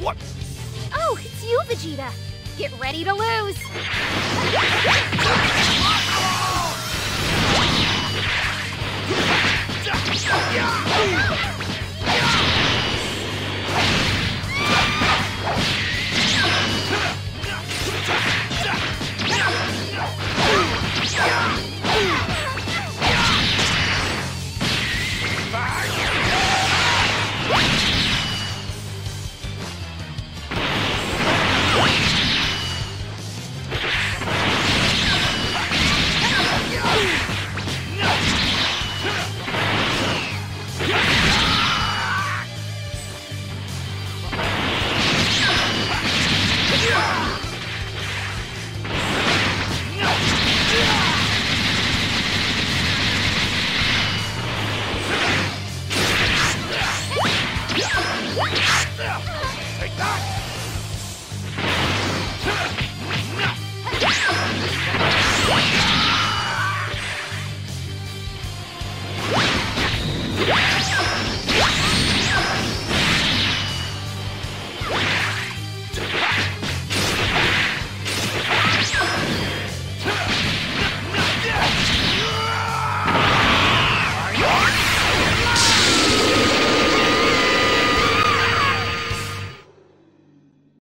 What? Oh, it's you, Vegeta. Get ready to lose. Take that!